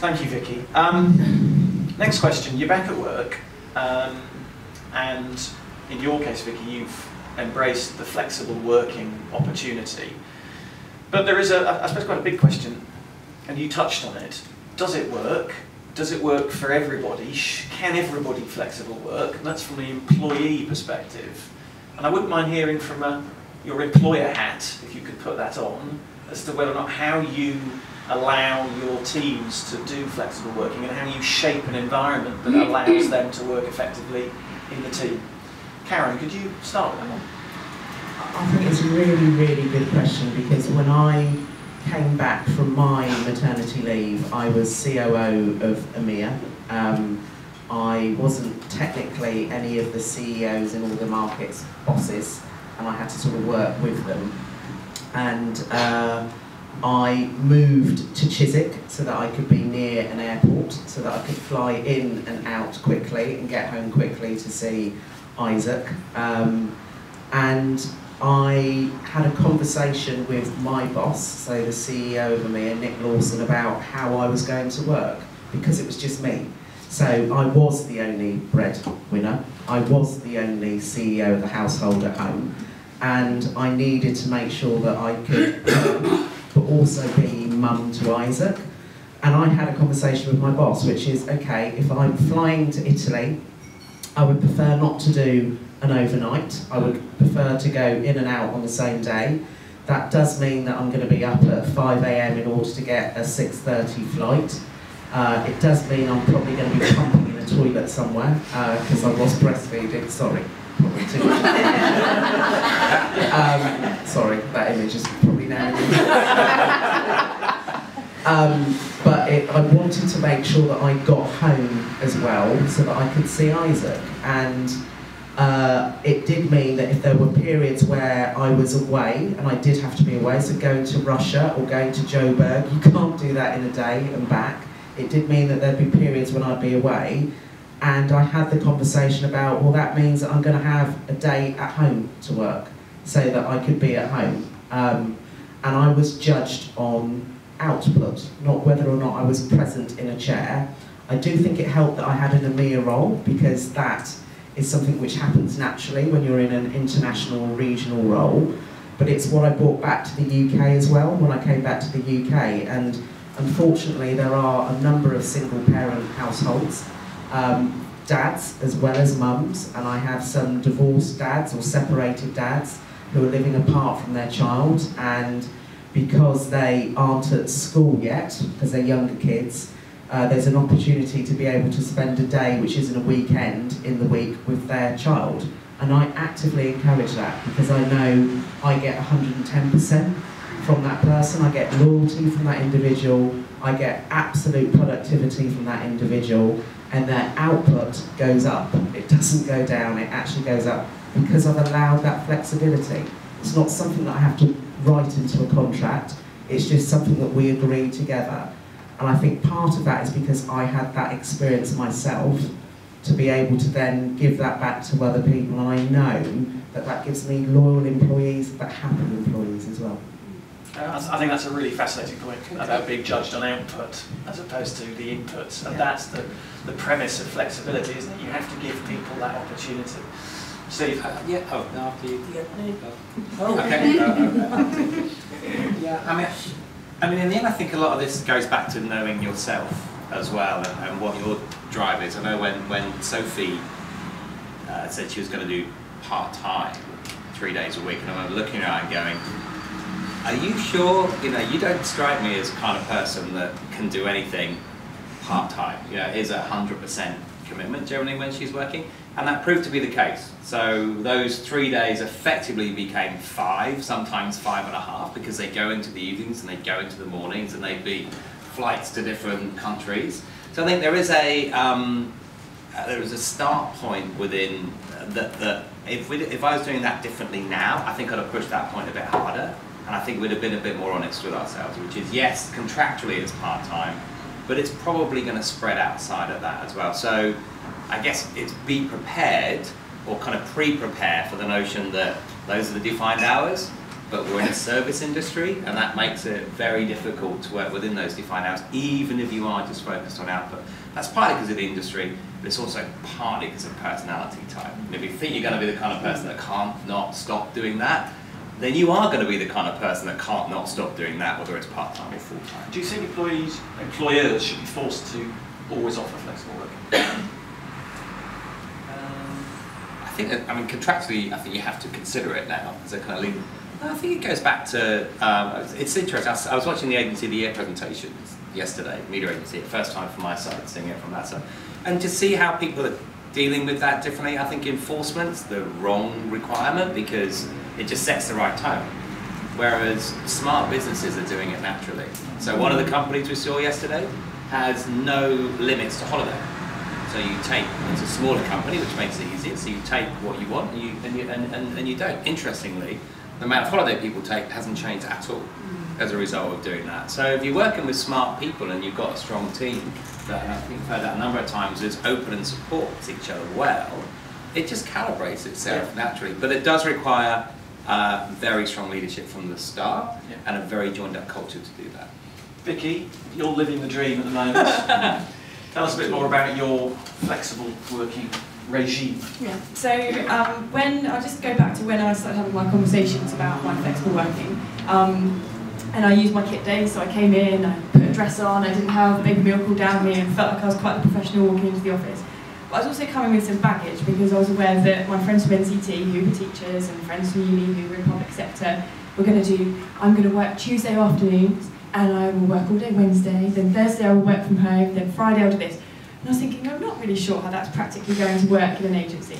Thank you, Vicky. Um, next question. You're back at work, um, and in your case, Vicky, you've embraced the flexible working opportunity. But there is, a, I suppose, quite a big question, and you touched on it. Does it work? Does it work for everybody? Can everybody flexible work? And that's from the employee perspective. And I wouldn't mind hearing from a, your employer hat, if you could put that on, as to whether or not how you allow your teams to do flexible working and how you shape an environment that allows them to work effectively in the team. Karen, could you start with that one? I think it's a really, really good question because when I came back from my maternity leave, I was COO of EMEA. Um, I wasn't technically any of the CEOs in all the markets bosses, and I had to sort of work with them. And uh, I moved to Chiswick so that I could be near an airport, so that I could fly in and out quickly and get home quickly to see Isaac. Um, and I had a conversation with my boss, so the CEO of EMEA, Nick Lawson, about how I was going to work because it was just me. So I was the only breadwinner, I was the only CEO of the household at home, and I needed to make sure that I could, but also be mum to Isaac. And I had a conversation with my boss, which is okay, if I'm flying to Italy, I would prefer not to do an overnight. I would prefer to go in and out on the same day. That does mean that I'm going to be up at 5am in order to get a 6.30 flight. Uh, it does mean I'm probably going to be pumping in a toilet somewhere because uh, I was breastfeeding, sorry. Probably too much. um, sorry, that image is probably now. um, but it, I wanted to make sure that I got home as well so that I could see Isaac. And uh, it did mean that if there were periods where I was away, and I did have to be away, so going to Russia or going to Joburg, you can't do that in a day and back. It did mean that there'd be periods when I'd be away, and I had the conversation about, well, that means that I'm going to have a day at home to work, so that I could be at home. Um, and I was judged on output, not whether or not I was present in a chair. I do think it helped that I had an EMEA role, because that is something which happens naturally when you're in an international or regional role. But it's what I brought back to the UK as well when I came back to the UK. And unfortunately, there are a number of single parent households, um, dads as well as mums, and I have some divorced dads or separated dads who are living apart from their child. And because they aren't at school yet, because they're younger kids, uh, there's an opportunity to be able to spend a day, which isn't a weekend, in the week with their child. And I actively encourage that because I know I get 110% from that person, I get loyalty from that individual, I get absolute productivity from that individual, and their output goes up. It doesn't go down, it actually goes up because I've allowed that flexibility. It's not something that I have to write into a contract, it's just something that we agree together. And I think part of that is because I had that experience myself to be able to then give that back to other people. And I know that that gives me loyal employees, but happy employees as well. Uh, I think that's a really fascinating point about being judged on output as opposed to the inputs. And yeah. that's the, the premise of flexibility, isn't it? You have to give people that opportunity. Steve? Uh, yeah, oh, no, after you. Yeah. Oh, okay. yeah, I mean, I mean, in the end, I think a lot of this goes back to knowing yourself as well and, and what your drive is. I know when, when Sophie uh, said she was going to do part-time, three days a week, and I'm looking at her and going, are you sure? You know, you don't strike me as the kind of person that can do anything part-time. You know, is a 100% commitment generally when she's working. And that proved to be the case. So those three days effectively became five, sometimes five and a half, because they go into the evenings and they go into the mornings and they'd be flights to different countries. So I think there is a um, uh, there is a start point within uh, that. that if we if I was doing that differently now, I think I'd have pushed that point a bit harder, and I think we'd have been a bit more honest with ourselves, which is yes, contractually it's part time, but it's probably going to spread outside of that as well. So I guess it's be prepared or kind of pre-prepare for the notion that those are the defined hours but we're in a service industry, and that makes it very difficult to work within those defined hours, even if you are just focused on output. That's partly because of the industry, but it's also partly because of personality type. And if you think you're going to be the kind of person that can't not stop doing that, then you are going to be the kind of person that can't not stop doing that, whether it's part time or full time. Do you think employees, employers should be forced to always offer flexible working? Um, I think that, I mean, contractually, I think you have to consider it now as a kind of legal. I think it goes back to, um, it's interesting, I was, I was watching the Agency of the Year presentations yesterday, media agency, first time from my side, seeing it from that side, and to see how people are dealing with that differently. I think enforcement's the wrong requirement because it just sets the right tone. Whereas smart businesses are doing it naturally. So one of the companies we saw yesterday has no limits to holiday. So you take, it's a smaller company, which makes it easier. So you take what you want and you, and you, and, and, and you don't. Interestingly, the amount of holiday people take hasn't changed at all mm. as a result of doing that. So if you're working with smart people and you've got a strong team that I think I've heard that a number of times is open and supports each other well, it just calibrates itself Yeah. naturally. But it does require uh, very strong leadership from the start Yeah. and a very joined up culture to do that. Vicky, you're living the dream at the moment. Tell us a bit more about your flexible working regime. Yeah. So um, when I just go back to when I started having my conversations about my flexible working, um, and I used my kit day. So I came in, I put a dress on, I didn't have a baby milk all down me, and felt like I was quite a professional walking into the office. I was also coming with some baggage because I was aware that my friends from NCT, who were teachers, and friends from uni who were in the public sector, were going to do. I'm going to work Tuesday afternoons, and I will work all day Wednesday. Then Thursday I will work from home. Then Friday I'll do this. And I was thinking, I'm not really sure how that's practically going to work in an agency.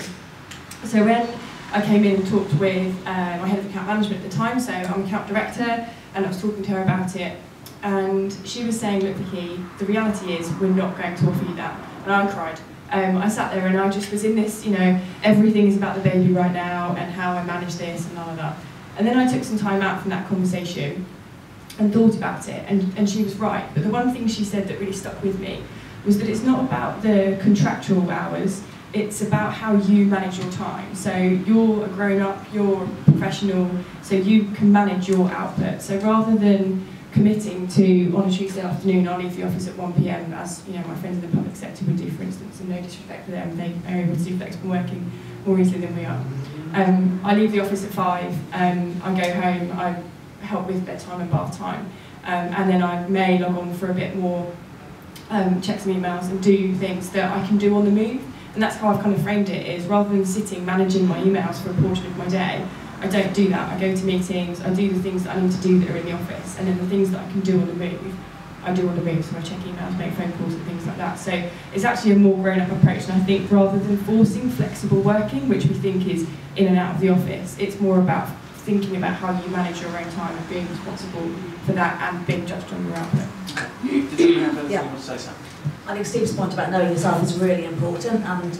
So when I came in and talked with uh, my head of account management at the time, so I'm account director, and I was talking to her about it, and she was saying, look Vicky, the reality is we're not going to offer you that. And I cried. Um, I sat there and I just was in this, you know, everything is about the baby right now and how I manage this and all of that. And then I took some time out from that conversation and thought about it, and, and she was right. But the one thing she said that really stuck with me was that it's not about the contractual hours, it's about how you manage your time. So you're a grown up, you're a professional, so you can manage your output. So rather than committing to on a Tuesday afternoon, I'll leave the office at 1 pm, as you know my friends in the public sector would do, for instance, and no disrespect to them, they are able to do flexible working more easily than we are. Um, I leave the office at five, um, I go home, I help with bedtime and bath time, um, and then I may log on for a bit more, um, check some emails and do things that I can do on the move. And that's how I've kind of framed it, is rather than sitting managing my emails for a portion of my day, I don't do that. I go to meetings, I do the things that I need to do that are in the office, and then the things that I can do on the move, I do on the move. So I check emails, make phone calls and things like that. So it's actually a more grown-up approach, and I think rather than forcing flexible working, which we think is in and out of the office, it's more about thinking about how you manage your own time and being responsible for that and being judged on your output. Did you have anything Yeah. want to say, Sam? I think Steve's point about knowing yourself is really important, and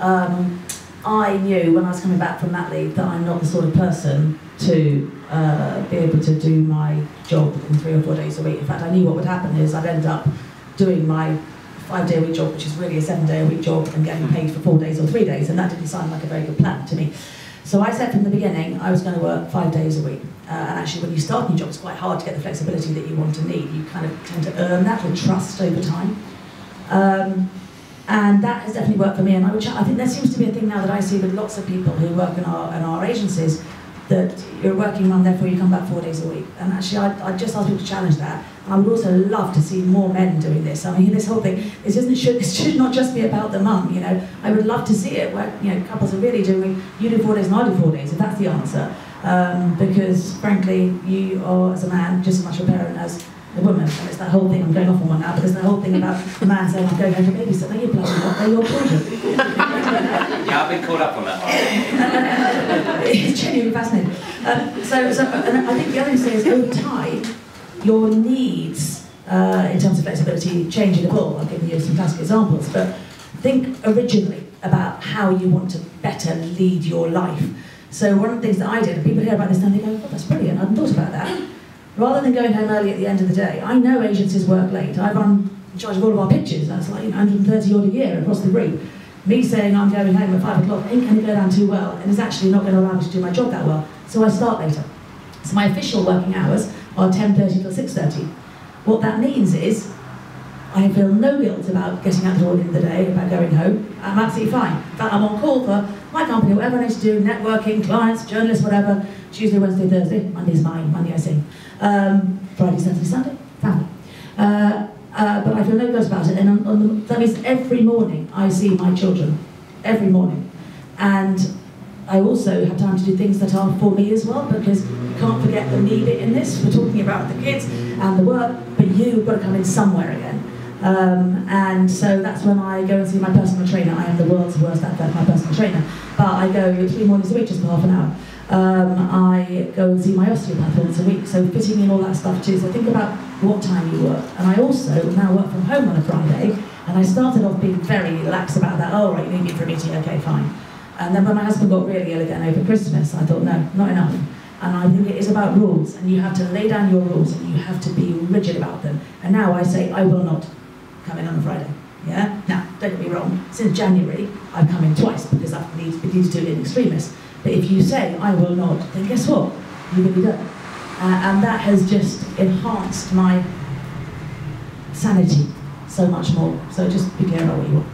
um, I knew when I was coming back from that leave that I'm not the sort of person to uh, be able to do my job in three or four days a week. In fact, I knew what would happen is I'd end up doing my five day a week job, which is really a seven day a week job, and getting paid for four days or three days, and that didn't sound like a very good plan to me. So I said from the beginning I was going to work five days a week. Uh, and actually, when you start a new job, it's quite hard to get the flexibility that you want to need. You kind of tend to earn that with trust over time. Um, and that has definitely worked for me. And I, I think there seems to be a thing now that I see with lots of people who work in our, in our agencies that you're working mum, therefore you come back four days a week. And actually, I, I just ask people to challenge that. I would also love to see more men doing this. I mean, this whole thing, this isn't should this should not just be about the mum. You know, I would love to see it where you know couples are really doing. You do four days and I do four days. If that's the answer, um, because frankly, you are as a man just as much a parent as a woman. And it's that whole thing. I'm going off on one now, but there's the whole thing about the man saying, "I'm going home to babysit." They're your bloody lot. They're your children. Yeah, I've been caught up on that one. it's genuinely fascinating. Um, so, so, and I think the other thing to say is over time, your needs uh, in terms of flexibility change in the evolve. I've given you some classic examples, but think originally about how you want to better lead your life. So one of the things that I did, and people hear about this and they go, oh, that's brilliant, I hadn't thought about that. Rather than going home early at the end of the day, I know agencies work late. I run in charge of all of our pitches, that's like you know, 130 odd a year across the group. Me saying I'm going home at five o'clock ain't going to go down too well and is actually not going to allow me to do my job that well. So I start later. So my official working hours are 10.30 till 6.30. What that means is I feel no guilt about getting out the door in the day, about going home. I'm absolutely fine. In fact, I'm on call for my company, whatever I need to do, networking, clients, journalists, whatever. Tuesday, Wednesday, Thursday. Monday's mine. Monday I sing. Um, Friday, Saturday, Sunday, family. Uh, uh, but I feel no guilt about it. And on, on the, that means every morning I see my children. Every morning. And I also have time to do things that are for me as well, because you can't forget the bit in this. We're talking about the kids and the work, but you've got to come in somewhere again. Um, and so that's when I go and see my personal trainer. I am the world's worst at that, my personal trainer. But I go three mornings a week, just for half an hour. Um, I go and see my osteopath once a week, so fitting in all that stuff too. So think about what time you work. And I also now work from home on a Friday, and I started off being very lax about that. Oh, right, you need me for a meeting, okay, fine. And then when my husband got really ill again over Christmas, I thought, no, not enough. And I think it is about rules, and you have to lay down your rules, and you have to be rigid about them. And now I say, I will not come in on a Friday. Yeah? Now, don't get me wrong, since January, I've come in twice because I've needed, to do in extremis. But if you say, I will not, then guess what? You're going to be done. Uh, and that has just enhanced my sanity so much more. So just be careful what you want.